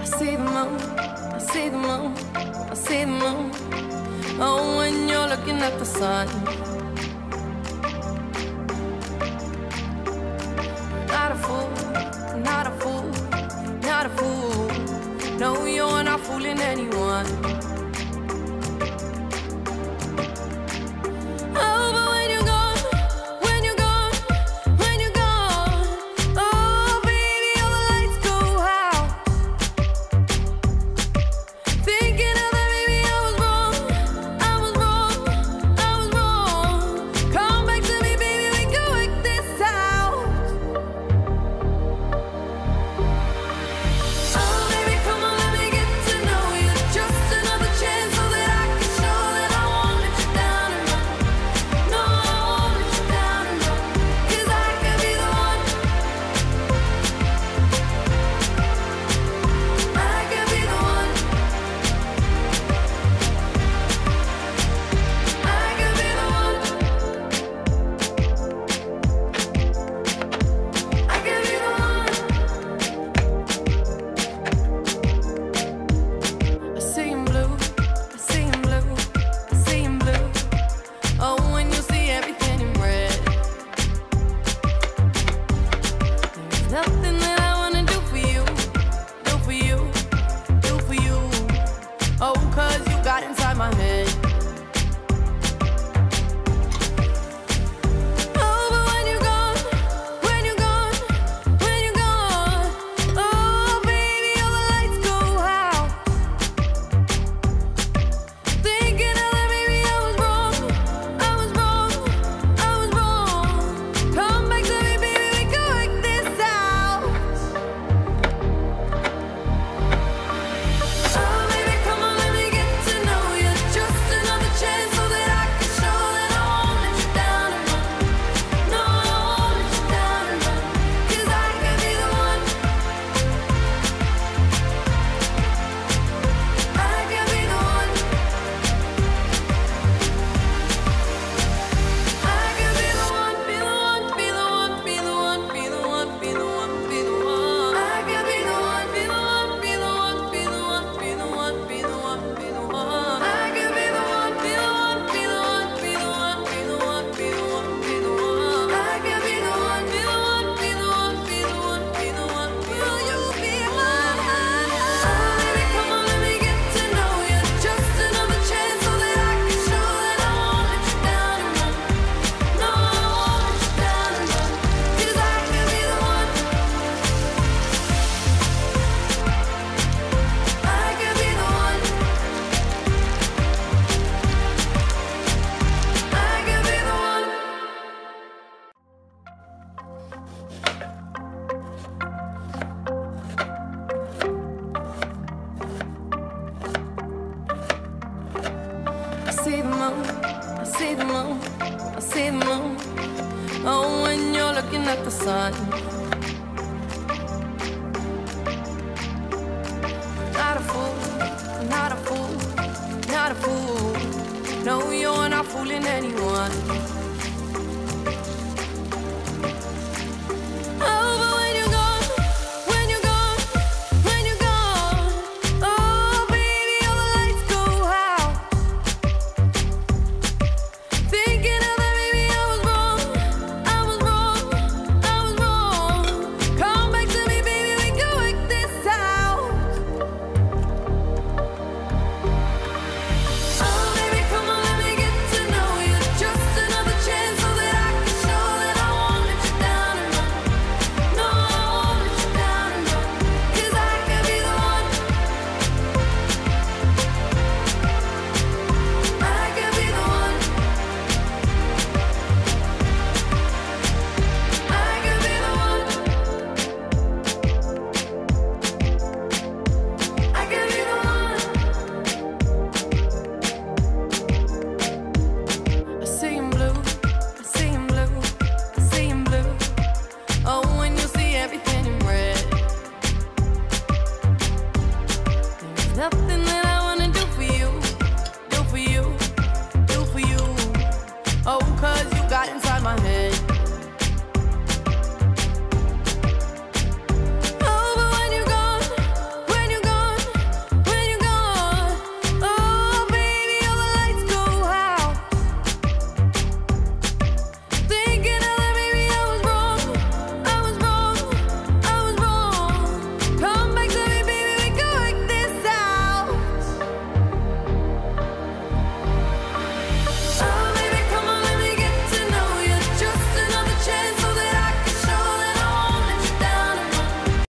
I see the moon, I see the moon, I see the moon. Oh, when you're looking at the sun. Not a fool, not a fool, not a fool. No, you're not fooling anyone. see the moon. Oh, when you're looking at the sun. Not a fool, not a fool, not a fool. No, you're not fooling anyone. Nothing